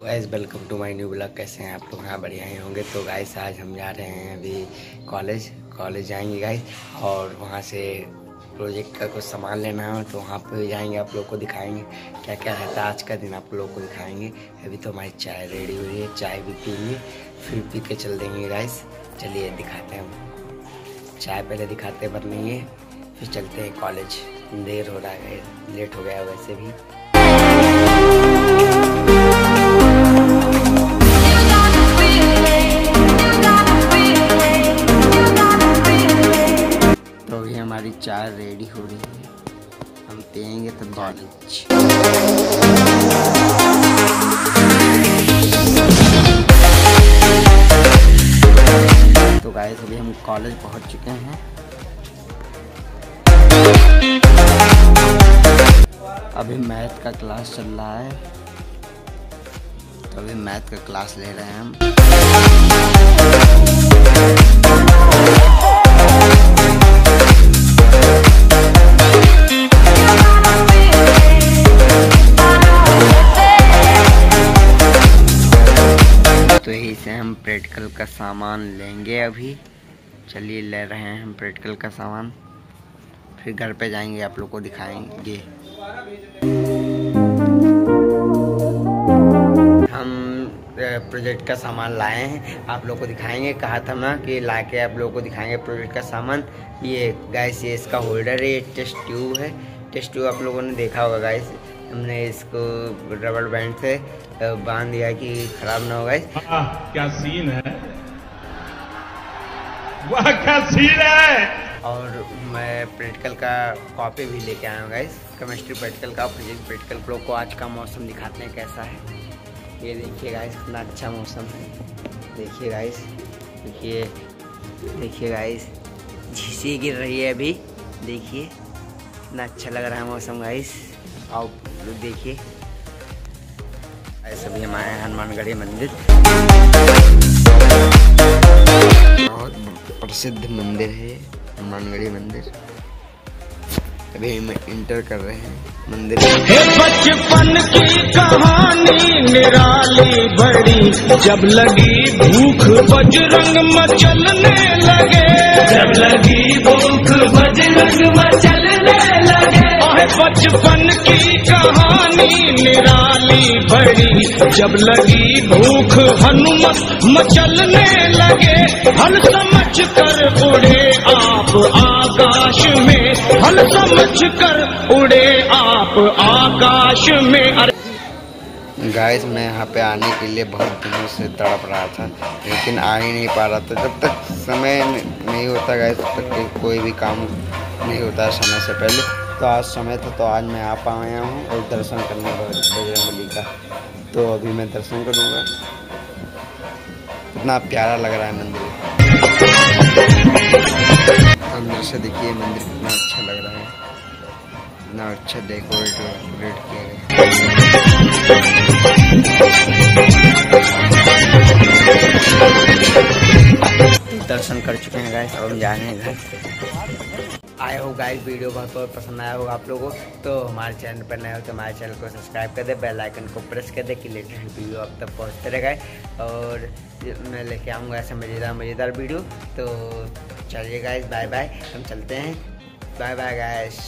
Guys welcome to my new blog कैसे हैं आप लोग? हाँ बढ़िया ही होंगे। तो गाइस आज हम जा रहे हैं अभी कॉलेज कॉलेज जाएँगे गाइस और वहाँ से प्रोजेक्ट का कुछ सामान लेना है तो वहाँ पे जाएँगे, आप लोग को दिखाएँगे क्या क्या रहता है। आज का दिन आप लोग को दिखाएँगे। अभी तो हमारी चाय रेडी हुई है, चाय भी पीएँगे, फिर पी के चल देंगे गाइस चलिए दिखाते हैं। चाय पहले दिखाते बनेंगे फिर चलते हैं कॉलेज देर हो रहा है लेट हो गया वैसे भी। अभी हमारी चाय रेडी हो रही है। हम पियेंगे तो कॉलेज तो गाइस अभी हम कॉलेज पहुँच चुके हैं। अभी मैथ का क्लास चल रहा है। तो अभी मैथ का क्लास ले रहे हैं हम। तो यही से हम प्रैक्टिकल का सामान लेंगे अभी। चलिए ले रहे हैं हम प्रैक्टिकल का सामान। फिर घर पे जाएँगे, आप लोग को दिखाएँगे। हम प्रोजेक्ट का सामान लाए हैं। आप लोग को दिखाएँगे, कहा था मैं कि ला के आप लोग को दिखाएँगे प्रोजेक्ट का सामान। ये गैस ये इसका होल्डर है, ये टेस्ट ट्यूब है। टेस्ट ट्यूब आप लोगों ने देखा होगा गैस हमने इसको रबड़ बैंड से बाँध दिया कि खराब ना हो गए क्या सीन है? वाह क्या सीन है? और मैं प्रैक्टिकल का कॉपी भी लेके आया हूँ गाइस केमिस्ट्री प्रैक्टिकल का फिजिक्स प्रैक्टिकल लोग को आज का मौसम दिखाते हैं कैसा है। ये देखिए गाइस कितना अच्छा मौसम है। देखिए गाइस देखिए देखिए गाइस झीसी गिर रही है अभी। देखिए कितना अच्छा लग रहा है मौसम गाइस आओ लोग देखिए। ऐसे भी हम आए हैं हनुमानगढ़ी मंदिर। बहुत प्रसिद्ध मंदिर है हनुमानगढ़ी मंदिर। अभी हम इंटर कर रहे हैं मंदिर। बचपन की कहानी निराली बड़ी जब लगी भूख बजरंग मचलने लगे। जब लगी भूख बजरंग हे बचपन की कहानी निराली बड़ी जब लगी भूख, हनुमत मचलने लगे। हल समझ कर उड़े आप आकाश में। हल समझ कर उड़े आप आकाश में। गाइस, मैं यहाँ पे आने के लिए बहुत दिनों से तड़प रहा था, लेकिन आ ही नहीं पा रहा था। जब तक समय नहीं होता, गाइस, तब तक कोई भी काम नहीं होता समय से पहले। तो आज समय था तो आज मैं आ पाया हूँ और दर्शन करने बज- बजरंग बली का। तो अभी मैं दर्शन करूँगा। कितना प्यारा लग रहा है मंदिर। अंदर से देखिए, मंदिर कितना अच्छा लग रहा है। कितना अच्छा डेकोरेट किया गया दर्शन कर चुके हैं गाइस और हम जा रहे हैं घर। आए हो गाइस वीडियो बहुत बहुत पसंद आया होगा आप लोगों को। तो हमारे चैनल पर नए हो तो हमारे चैनल को सब्सक्राइब कर दे बेल आइकन को प्रेस कर दे कि लेटेस्ट वीडियो आप तक पहुँचते रह गए। और मैं लेके आऊँगा ऐसे मज़ेदार मज़ेदार वीडियो तो चलिए गाइस बाय बाय हम चलते हैं। Bye bye guys